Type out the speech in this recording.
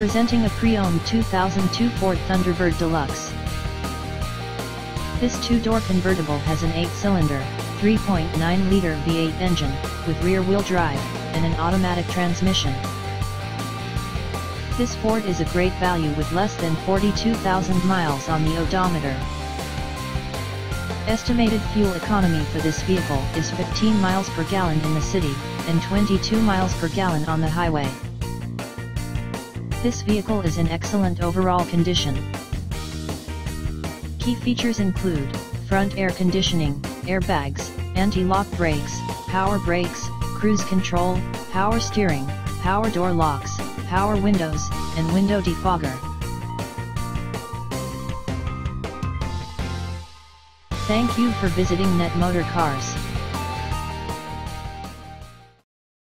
Presenting a pre-owned 2002 Ford Thunderbird Deluxe. This two-door convertible has an 8-cylinder, 3.9-liter V8 engine, with rear-wheel drive, and an automatic transmission. This Ford is a great value with less than 42,000 miles on the odometer. Estimated fuel economy for this vehicle is 15 miles per gallon in the city, and 22 miles per gallon on the highway. This vehicle is in excellent overall condition. Key features include, front air conditioning, airbags, anti-lock brakes, power brakes, cruise control, power steering, power door locks, power windows, and window defogger. Thank you for visiting Net Motor Cars.